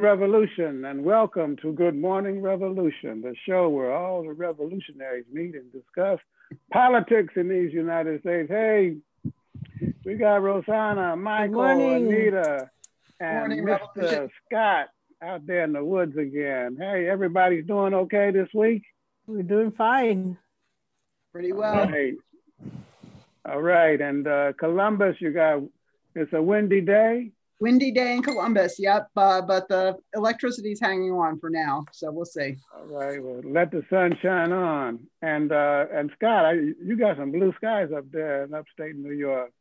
Revolution and welcome to Good Morning Revolution, the show where all the revolutionaries meet and discuss politics in these United States. Hey, we got Rosanna, Michael, Anita, and Mr. Revolution. Scott out there in the woods again. Hey, everybody's doing okay this week? We're doing fine. Pretty well. All right. All right. And uh, Columbus, you got, it's a windy day windy day in Columbus. Yep, uh, but the electricity's hanging on for now, so we'll see. All right, well, let the sun shine on. And uh, and Scott, I, you got some blue skies up there in upstate New York.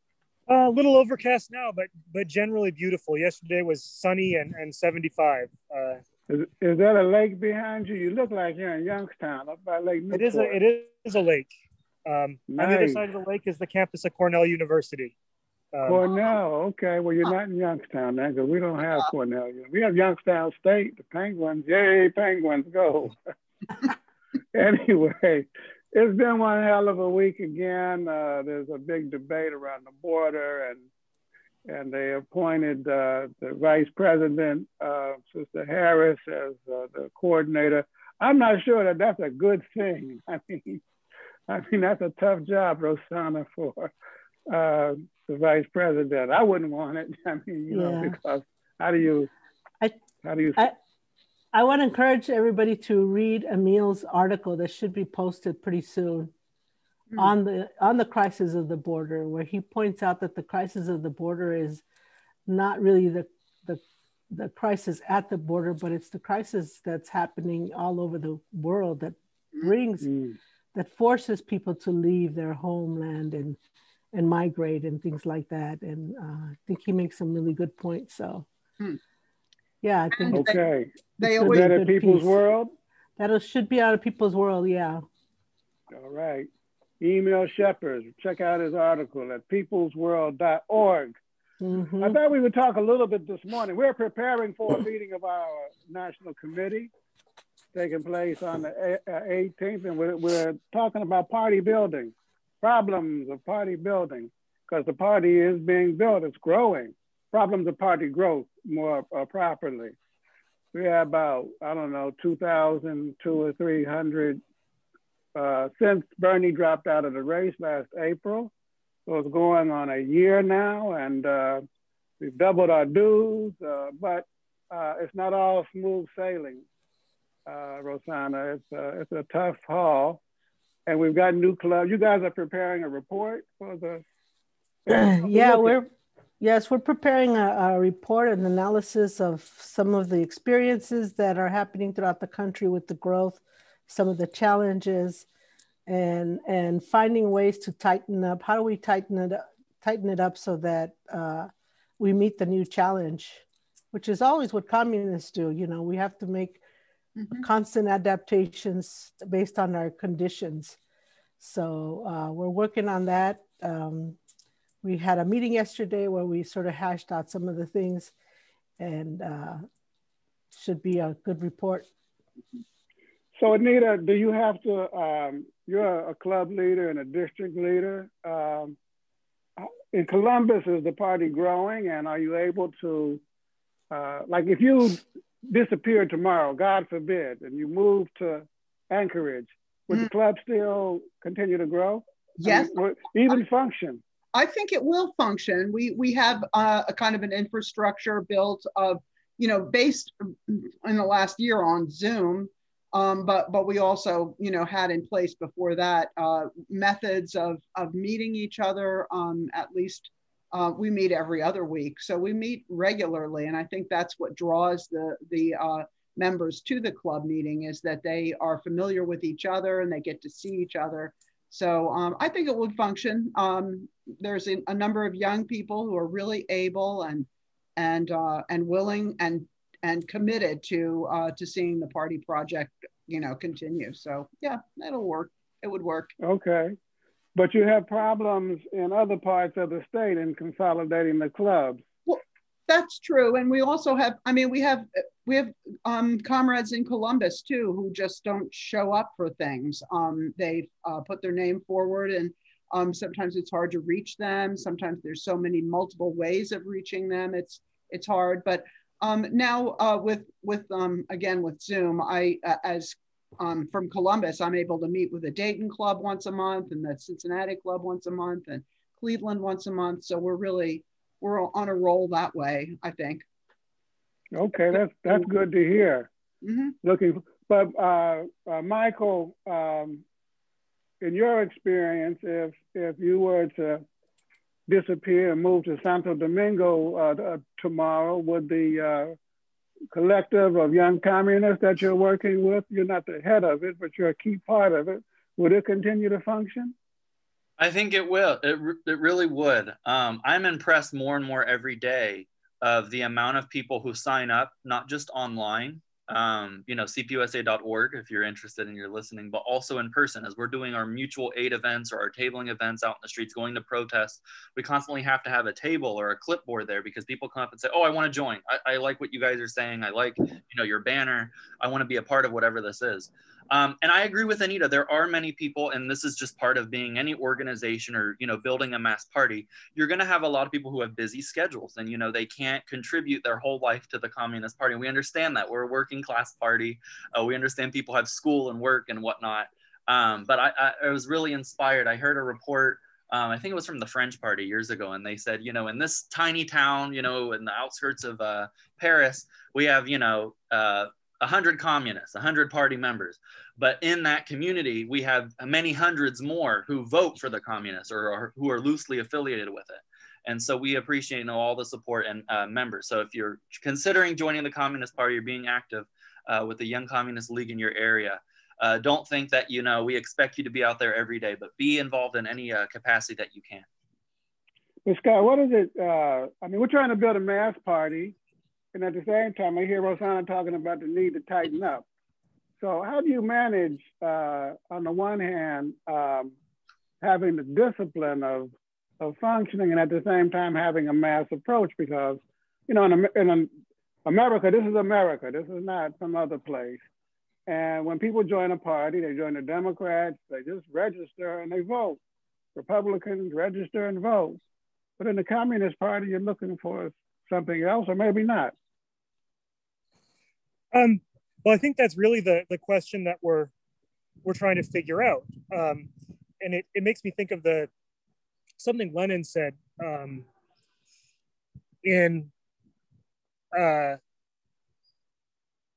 Uh, a little overcast now, but but generally beautiful. Yesterday was sunny and, and 75. Uh, is, is that a lake behind you? You look like you're in Youngstown, up by Lake Newport. It is a, it is a lake. Um, nice. On the other side of the lake is the campus of Cornell University. Um, Cornell, okay. Well, you're not in Youngstown then, because we don't have Cornell. We have Youngstown State, the Penguins. Yay, Penguins, go. anyway, it's been one hell of a week again. Uh, there's a big debate around the border, and and they appointed uh, the vice president, uh, Sister Harris, as uh, the coordinator. I'm not sure that that's a good thing. I mean, I mean that's a tough job, Rosanna, for uh, the vice president. I wouldn't want it. I mean, you yeah. know, because how do you, I, how do you? I, I want to encourage everybody to read Emile's article that should be posted pretty soon mm. on the on the crisis of the border, where he points out that the crisis of the border is not really the the the crisis at the border, but it's the crisis that's happening all over the world that brings mm. that forces people to leave their homeland and and migrate and things like that. And uh, I think he makes some really good points. So, hmm. yeah, I think okay. They, they always that at People's piece. World. That should be out of People's World. Yeah. All right. Emile Schepers. Check out his article at peoplesworld.org. Mm-hmm. I thought we would talk a little bit this morning. We're preparing for a meeting of our national committee taking place on the 18th, uh, and we're, we're talking about party building problems of party building, because the party is being built, it's growing. Problems of party growth more uh, properly. We have about, I don't know, 2,000, two or 300 uh, since Bernie dropped out of the race last April. So it's going on a year now, and uh, we've doubled our dues, uh, but uh, it's not all smooth sailing, uh, Rosanna. It's, it's a tough haul and we've got new clubs. You guys are preparing a report for the. yeah, we're yes, we're preparing a, a, report, an analysis of some of the experiences that are happening throughout the country with the growth, some of the challenges, and and finding ways to tighten up. How do we tighten it up, tighten it up so that uh, we meet the new challenge, which is always what communists do. You know, we have to make mm-hmm. constant adaptations based on our conditions. So uh, we're working on that. Um, we had a meeting yesterday where we sort of hashed out some of the things and uh, should be a good report. So Anita, do you have to, um, you're a club leader and a district leader. Um, in Columbus, is the party growing and are you able to, uh, like if you disappeared tomorrow, God forbid, and you move to Anchorage, would mm. the club still continue to grow? Yes. I mean, even function? I think it will function. We we have uh, a kind of an infrastructure built of, you know, based in the last year on Zoom, um, but but we also you know had in place before that uh, methods of of meeting each other um, at least uh, we meet every other week. So we meet regularly. And I think that's what draws the, the uh, members to the club meeting is that they are familiar with each other and they get to see each other. So um, I think it would function. Um, there's a, a, number of young people who are really able and and uh, and willing and and committed to uh, to seeing the party project, you know, continue. So yeah, that'll work. It would work. Okay. But you have problems in other parts of the state in consolidating the clubs. Well, that's true. And we also have, I mean, we have we have um, comrades in Columbus too who just don't show up for things. Um, they uh, put their name forward and um, sometimes it's hard to reach them. Sometimes there's so many multiple ways of reaching them. It's it's hard, but Um, now uh, with with um, again with Zoom, I uh, as um, from Columbus, I'm able to meet with the Dayton Club once a month and the Cincinnati Club once a month and Cleveland once a month. So we're really we're on a roll that way. I think. Okay, that's that's good to hear. Mm-hmm. Looking, but uh, uh, Michael, um, in your experience, if if you were to disappear and move to Santo Domingo uh, tomorrow, would the uh, collective of young communists that you're working with, you're not the head of it, but you're a key part of it, would it continue to function? I think it will. It, it really would. Um, I'm impressed more and more every day of the amount of people who sign up, not just online, um, you know, cpusa.org if you're interested and you're listening, but also in person as we're doing our mutual aid events or our tabling events out in the streets, going to protests. We constantly have to have a table or a clipboard there because people come up and say, "Oh, I want to join. I, I like what you guys are saying. I like, you know, your banner. I want to be a part of whatever this is." Um, and I agree with Anita. There are many people, and this is just part of being any organization or you know building a mass party. You're going to have a lot of people who have busy schedules, and you know they can't contribute their whole life to the Communist Party. We understand that we're a working class party. Uh, we understand people have school and work and whatnot. Um, but I, I, I was really inspired. I heard a report. Um, I think it was from the French Party years ago, and they said, you know, in this tiny town, you know, in the outskirts of uh, Paris, we have, you know, uh, 100 communists, 100 party members. But in that community, we have many hundreds more who vote for the communists or, or who are loosely affiliated with it. And so we appreciate you know, all the support and uh, members. So if you're considering joining the Communist Party or being active uh, with the Young Communist League in your area, uh, don't think that you know we expect you to be out there every day, but be involved in any uh, capacity that you can. Scott, what is it? Uh, I mean, we're trying to build a mass party and at the same time, I hear Rosanna talking about the need to tighten up. So how do you manage, uh, on the one hand, um, having the discipline of, of functioning and at the same time having a mass approach? Because, you know, in, in America, this is America. This is not some other place. And when people join a party, they join the Democrats, they just register and they vote. Republicans register and vote. But in the Communist Party, you're looking for something else, or maybe not? Um, well, I think that's really the the question that we're we're trying to figure out, um, and it, it makes me think of the something Lenin said um, in uh,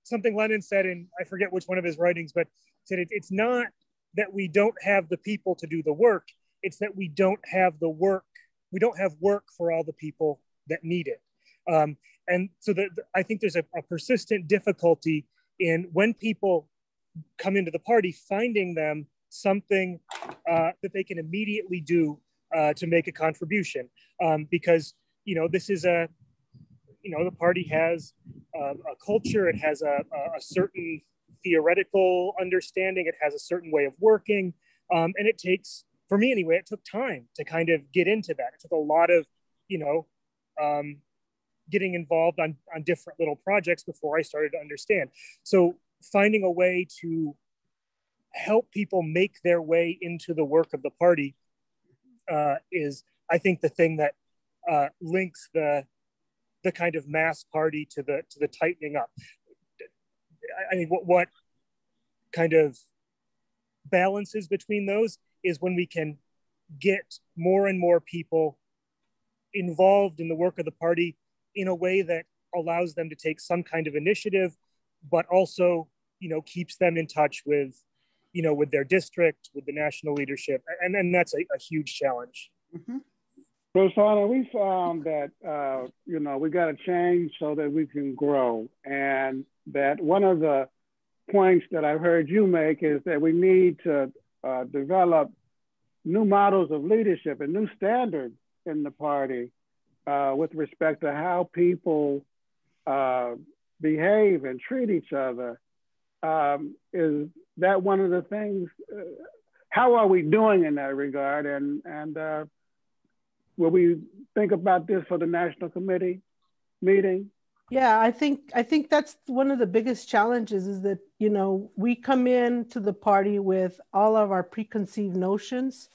something Lenin said in I forget which one of his writings, but said it, it's not that we don't have the people to do the work; it's that we don't have the work. We don't have work for all the people that need it. Um, and so the, the, I think there's a, a, persistent difficulty in when people come into the party, finding them something uh, that they can immediately do uh, to make a contribution. Um, because, you know, this is a, you know, the party has uh, a culture, it has a, a, certain theoretical understanding, it has a certain way of working. Um, and it takes, for me anyway, it took time to kind of get into that. It took a lot of, you know, um, getting involved on, on different little projects before I started to understand. So finding a way to help people make their way into the work of the party uh, is, I think, the thing that uh, links the the kind of mass party to the to the tightening up. I think what what kind of balances between those is when we can get more and more people involved in the work of the party in a way that allows them to take some kind of initiative, but also, you know, keeps them in touch with, you know, with their district, with the national leadership. And then that's a, a huge challenge. Mm-hmm. Rosanna, we found that, uh, you know, we got to change so that we can grow. And that one of the points that I've heard you make is that we need to uh, develop new models of leadership and new standards in the party uh, with respect to how people uh, behave and treat each other. Um, is that one of the things? Uh, how are we doing in that regard? And and uh, will we think about this for the national committee meeting? Yeah, I think I think that's one of the biggest challenges is that you know we come in to the party with all of our preconceived notions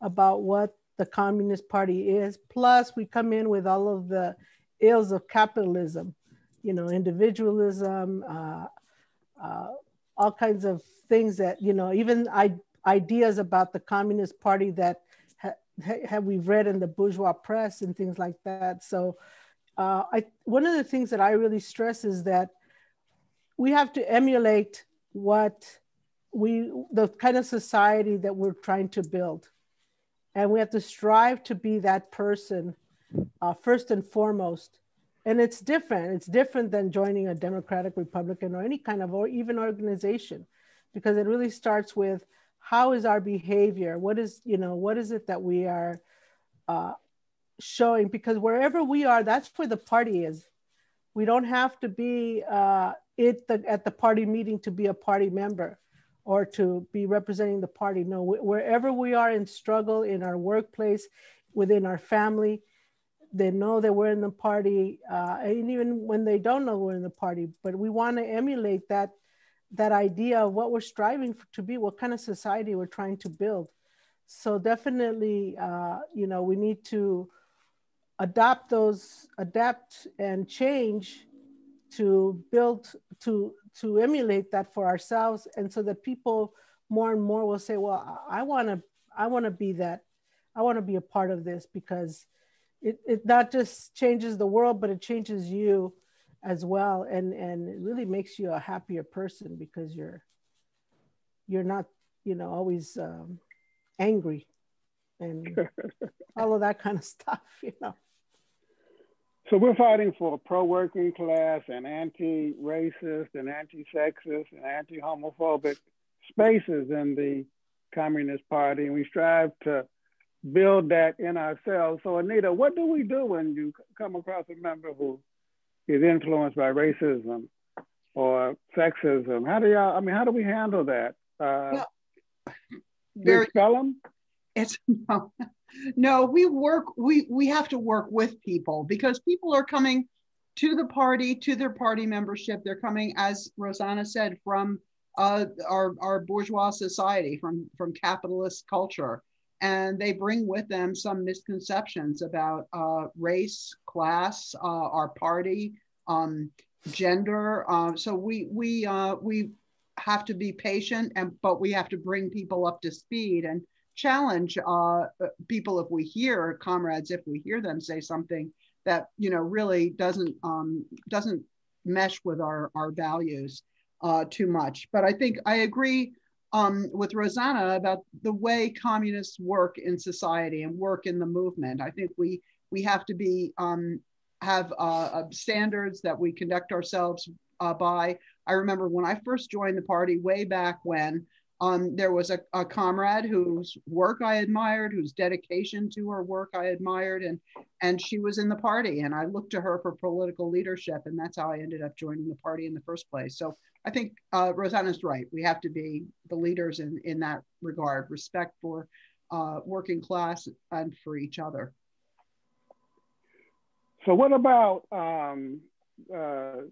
about what the Communist Party is. Plus, we come in with all of the ills of capitalism you know, individualism, uh, uh, all kinds of things that, you know, even I, ideas about the Communist Party that ha, have we've read in the bourgeois press and things like that. So uh, I, one of the things that I really stress is that we have to emulate what we, the kind of society that we're trying to build. And we have to strive to be that person uh, first and foremost. And it's different. It's different than joining a Democratic, Republican, or any kind of, or even organization, because it really starts with how is our behavior? What is, you know, what is it that we are uh, showing? Because wherever we are, that's where the party is. We don't have to be uh, it the, at the party meeting to be a party member or to be representing the party. No, wherever we are in struggle in our workplace, within our family, they know that we're in the party, uh, and even when they don't know we're in the party. But we want to emulate that that idea of what we're striving for, to be, what kind of society we're trying to build. So definitely, uh, you know, we need to adopt those, adapt and change to build to to emulate that for ourselves, and so that people more and more will say, well, I want to I want to be that, I want to be a part of this because it, it not just changes the world, but it changes you as well. And, and it really makes you a happier person because you're, you're not, you know, always um, angry and all of that kind of stuff, you know. So we're fighting for pro-working class and anti-racist and anti-sexist and anti-homophobic spaces in the Communist Party, and we strive to build that in ourselves. So, Anita, what do we do when you come across a member who is influenced by racism or sexism? How do y'all? I mean, how do we handle that? Uh, well, very, expel them? It's no, no. We work. We we have to work with people because people are coming to the party, to their party membership. They're coming, as Rosanna said, from uh, our our bourgeois society, from from capitalist culture and they bring with them some misconceptions about uh, race, class, uh, our party, um, gender. Uh, so we we uh, we have to be patient, and but we have to bring people up to speed and challenge uh, people if we hear comrades if we hear them say something that you know really doesn't um, doesn't mesh with our our values uh, too much. But I think I agree um, with Rosanna about the way communists work in society and work in the movement. I think we we have to be um, have uh, uh, standards that we conduct ourselves uh, by. I remember when I first joined the party way back when um, there was a, a, comrade whose work I admired, whose dedication to her work I admired, and and she was in the party, and I looked to her for political leadership, and that's how I ended up joining the party in the first place. So I think uh, Rosanna's right. We have to be the leaders in in that regard, respect for uh, working class and for each other. So, what about um, uh,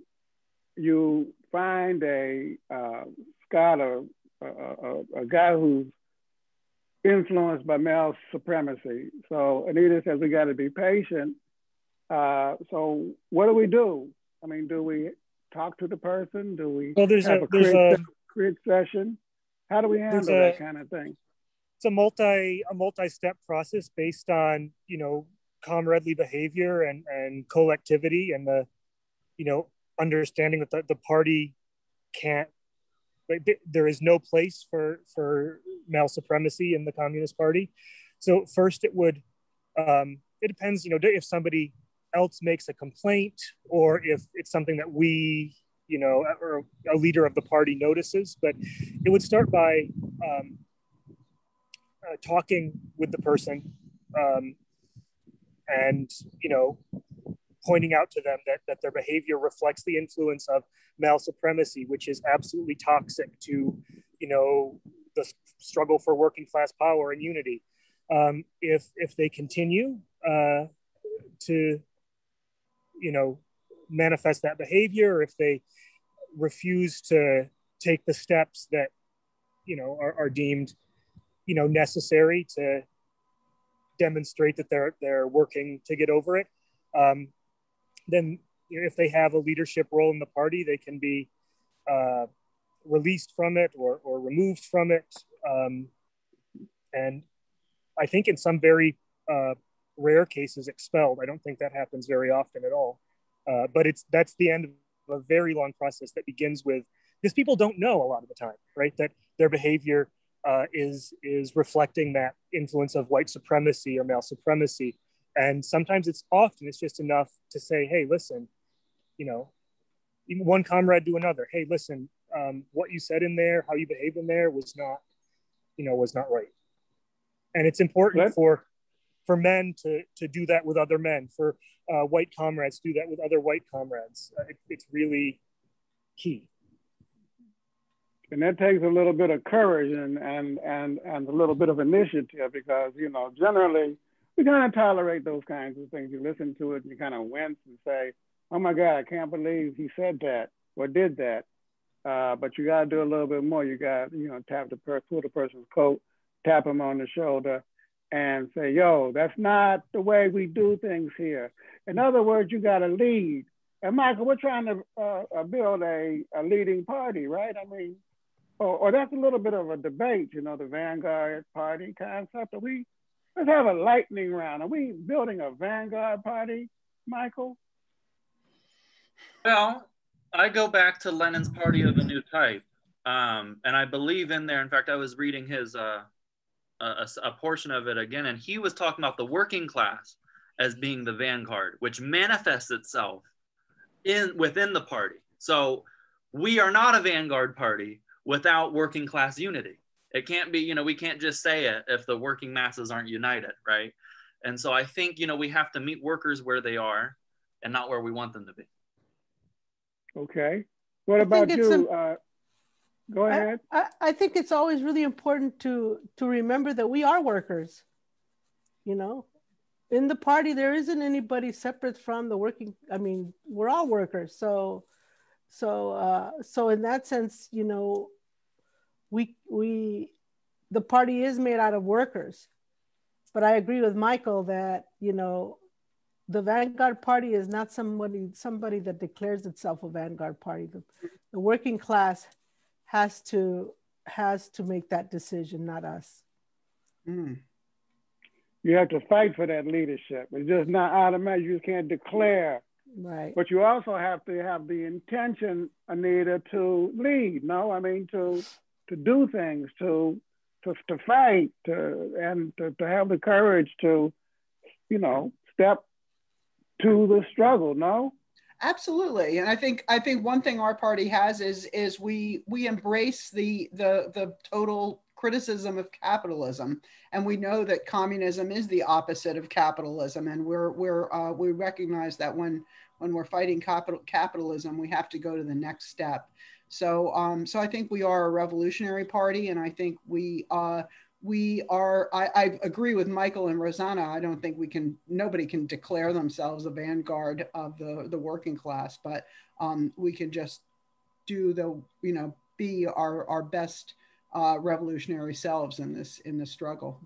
you find a uh, scholar a, a, guy who's influenced by male supremacy. So Anita says we got to be patient. Uh, so what do we do? I mean, do we talk to the person? Do we well, there's have a, a create, create session? How do we handle a, that kind of thing? It's a multi a multi-step process based on you know comradely behavior and and collectivity and the you know understanding that the, the party can't there is no place for for male supremacy in the Communist Party. So first, it would um, it depends, you know, if somebody else makes a complaint or if it's something that we, you know, or a leader of the party notices. But it would start by um, uh, talking with the person um, and you know pointing out to them that, that their behavior reflects the influence of male supremacy, which is absolutely toxic to, you know, the struggle for working class power and unity. Um, if if they continue uh, to, you know, manifest that behavior, if they refuse to take the steps that, you know, are, are deemed, you know, necessary to demonstrate that they're they're working to get over it, um, then if they have a leadership role in the party, they can be uh, released from it or, or removed from it. Um, and I think in some very uh, rare cases expelled. I don't think that happens very often at all. Uh, but it's that's the end of a very long process that begins with because people don't know a lot of the time, right? That their behavior uh, is is reflecting that influence of white supremacy or male supremacy, and sometimes it's often it's just enough to say, hey, listen, you know, one comrade to another, hey, listen, um, what you said in there, how you behaved in there was not, you know, was not right, and it's important what? for for men to to do that with other men, for uh, white comrades to do that with other white comrades. Uh, it, it's really key and that takes a little bit of courage and and and and a little bit of initiative because you know generally we kind of tolerate those kinds of things. You listen to it and you kind of wince and say, "Oh my God, I can't believe he said that or did that." Uh, but you got to do a little bit more. You got you know tap the per- pull the person's coat, tap him on the shoulder, and say, "Yo, that's not the way we do things here." In other words, you got to lead. And Michael, we're trying to uh, uh build a, a leading party, right? I mean, or, or that's a little bit of a debate, you know, the Vanguard Party concept. Are we, let's have a lightning round. Are we building a Vanguard Party, Michael? Well, I go back to Lenin's Party of a New Type. Um, and I believe in there, in fact, I was reading his, uh, a, a portion of it again, and he was talking about the working class as being the vanguard, which manifests itself in within the party. So we are not a vanguard party without working class unity. It can't be, you know, we can't just say it if the working masses aren't united, right? And so I think, you know, we have to meet workers where they are and not where we want them to be. Okay. What about you? uh, go ahead. I, I think it's always really important to to remember that we are workers. You know, in the party there isn't anybody separate from the working. I mean, we're all workers. So, so uh, so in that sense, you know, we we the party is made out of workers. But i agree with michael that you know the vanguard party is not somebody somebody that declares itself a vanguard party. The, the working class has to has to make that decision not us. Mm. you have to fight for that leadership. It's just not automatic. You can't declare. Right. But you also have to have the intention anita to lead no? I mean to to do things, to to, to fight, to, and to, to have the courage to, you know, step to the struggle. No. Absolutely, and I think I think one thing our party has is is we we embrace the the the total criticism of capitalism, and we know that communism is the opposite of capitalism, and we're we're uh, we recognize that when when we're fighting capital capitalism, we have to go to the next step. So, um, so I think we are a revolutionary party, and I think we uh, we are. I, I, agree with Michael and Rosanna. I don't think we can. Nobody can declare themselves a vanguard of the the working class, but um, we can just do the you know be our our best uh, revolutionary selves in this in this struggle.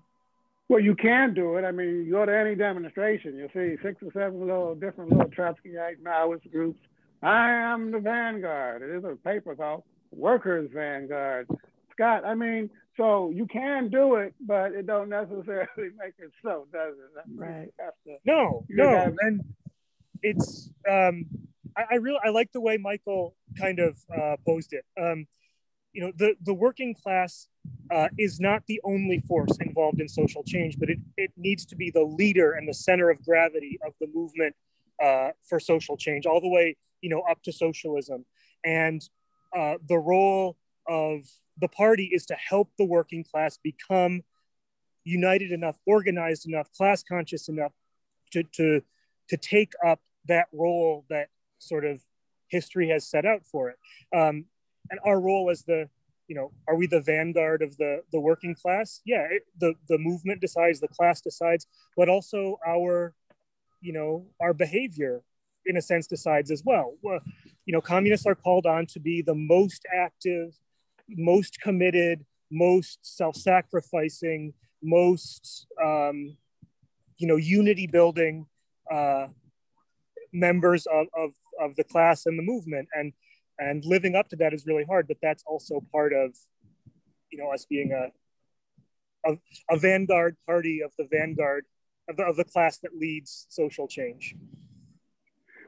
Well, you can do it. I mean, you go to any demonstration, you'll see six or seven little different little Trotskyite Maoist groups I am the vanguard. It is a paper called Workers Vanguard. Scott, I mean, so you can do it, but it don't necessarily make it so, does it? Right. To, no, no, have... and it's um, I, I really I like the way Michael kind of uh, posed it. Um, you know, the the working class uh, is not the only force involved in social change, but it it needs to be the leader and the center of gravity of the movement uh, for social change, all the way you know up to socialism. And uh, the role of the party is to help the working class become united enough organized enough class conscious enough to to to take up that role that sort of history has set out for it. Um, and our role as the you know are we the vanguard of the the working class? Yeah it, the the movement decides the class decides but also our you know our behavior in a sense decides as well. well. You know, communists are called on to be the most active, most committed, most self-sacrificing, most um, you know unity building uh, members of, of of the class and the movement and and living up to that is really hard but that's also part of you know us being a a, a vanguard party of the vanguard of the, of the class that leads social change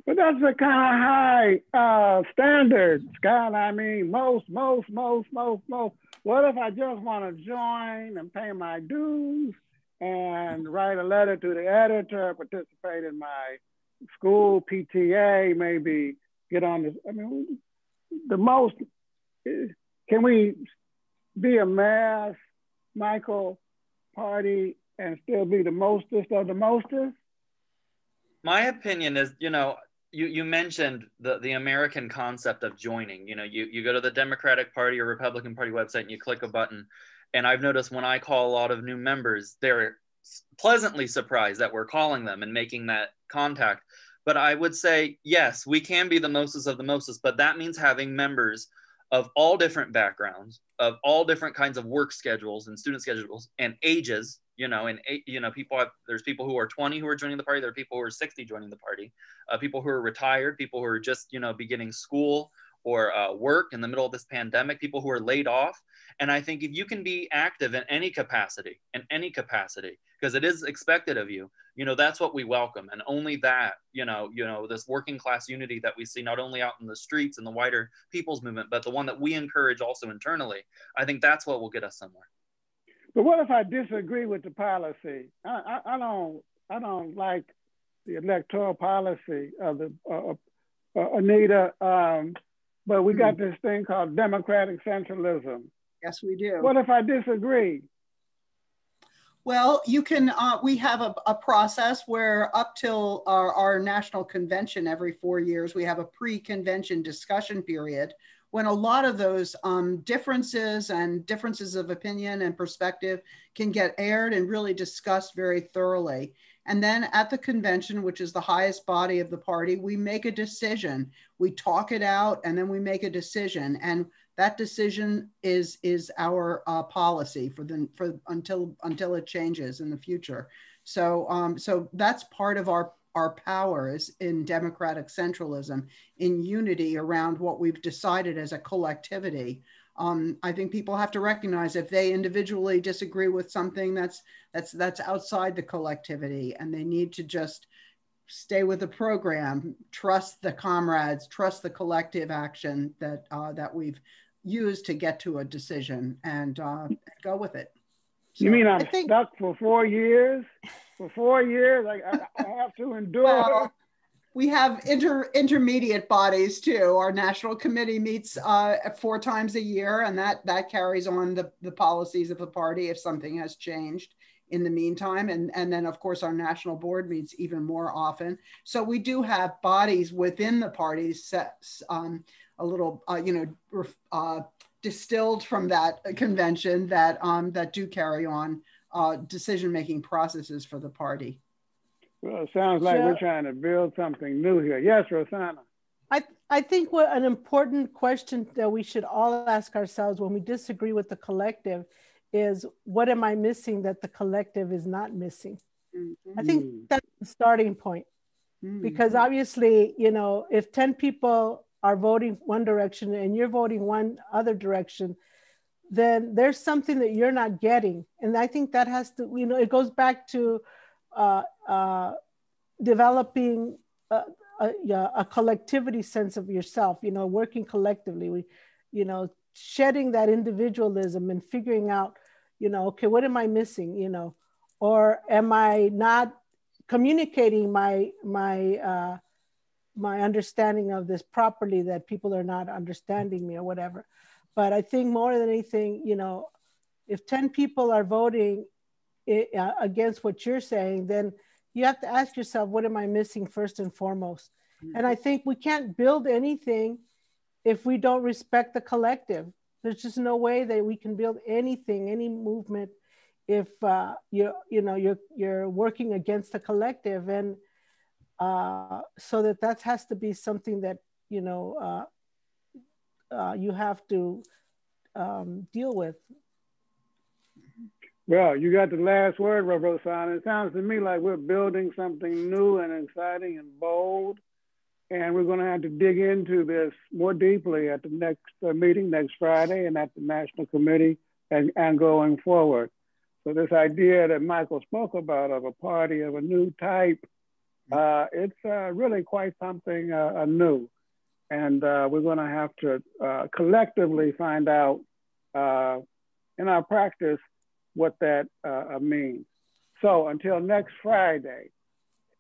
but that's a kind of high uh, standard, Scott. I mean, most, most, most, most, most. What if I just want to join and pay my dues and write a letter to the editor, participate in my school PTA, maybe get on this? I mean, the most, can we be a mass, Michael, party and still be the mostest of the mostest? My opinion is, you know, you, you mentioned the, the American concept of joining. You know, you, you go to the Democratic Party or Republican Party website and you click a button. And I've noticed when I call a lot of new members, they're pleasantly surprised that we're calling them and making that contact. But I would say, yes, we can be the mostest of the mostest, but that means having members of all different backgrounds, of all different kinds of work schedules and student schedules and ages you know and eight you know people have there's people who are 20 who are joining the party there are people who are 60 joining the party. Uh, people who are retired people who are just you know beginning school or uh, work in the middle of this pandemic people who are laid off. And i think if you can be active in any capacity in any capacity because it is expected of you you know that's what we welcome. And only that you know you know this working class unity that we see not only out in the streets and the wider people's movement but the one that we encourage also internally i think that's what will get us somewhere but what if I disagree with the policy? I, I, I don't I don't like the electoral policy of the uh, uh, Anita. Um, but we got hmm. this thing called democratic centralism. Yes, we do. What if I disagree? Well, you can, uh, we have a, a, process where up till our, our, national convention every four years, we have a pre-convention discussion period when a lot of those um, differences and differences of opinion and perspective can get aired and really discussed very thoroughly. And then at the convention, which is the highest body of the party, we make a decision. We talk it out and then we make a decision. And that decision is, is our uh, policy for the, for until, until it changes in the future. So, um, so that's part of our our powers in democratic centralism, in unity around what we've decided as a collectivity. Um, I think people have to recognize if they individually disagree with something that's that's that's outside the collectivity, and they need to just stay with the program, trust the comrades, trust the collective action that uh, that we've used to get to a decision, and uh, go with it. So, you mean I'm think, stuck for four years? for four years. I, I, have to endure. Well, we have inter intermediate bodies too. Our national committee meets uh, four times a year, and that that carries on the, the policies of the party if something has changed in the meantime. And, and then, of course, our national board meets even more often. So we do have bodies within the parties set um, a little, uh, you know, uh, distilled from that convention that um, that do carry on uh, decision-making processes for the party. Well, it sounds like we're trying to build something new here. Yes, Rosanna. I, I think what an important question that we should all ask ourselves when we disagree with the collective is what am I missing that the collective is not missing? Mm-hmm. I think mm. that's the starting point. Mm-hmm. Because obviously, you know, if 10 people are voting one direction and you're voting one other direction, then there's something that you're not getting. And I think that has to, you know, it goes back to uh, uh, developing a, a, a, collectivity sense of yourself, you know, working collectively, we, you know, shedding that individualism and figuring out, you know, okay, what am I missing, you know, or am I not communicating my, my, uh, my understanding of this properly that people are not understanding me or whatever. But I think more than anything, you know, if 10 people are voting uh, against what you're saying, then you have to ask yourself, what am I missing first and foremost? Mm-hmm. And I think we can't build anything if we don't respect the collective. There's just no way that we can build anything, any movement, if uh, you you know you're you're working against the collective, and uh, so that that has to be something that you know uh, uh, you have to um, deal with. Well, you got the last word, Rosanna. It sounds to me like we're building something new and exciting and bold. And we're going to have to dig into this more deeply at the next uh, meeting next Friday and at the National Committee and, and going forward. So this idea that Michael spoke about of a party of a new type, uh, it's uh, really quite something uh, new. And uh, we're going to have to uh, collectively find out uh, in our practice what that uh means. So until next Friday,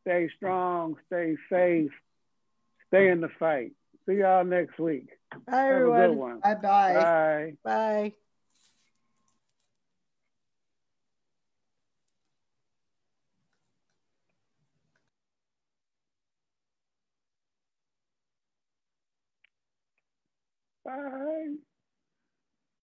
stay strong, stay safe, stay in the fight. See y'all next week. Bye, everyone. Bye bye. Bye. Bye. Bye.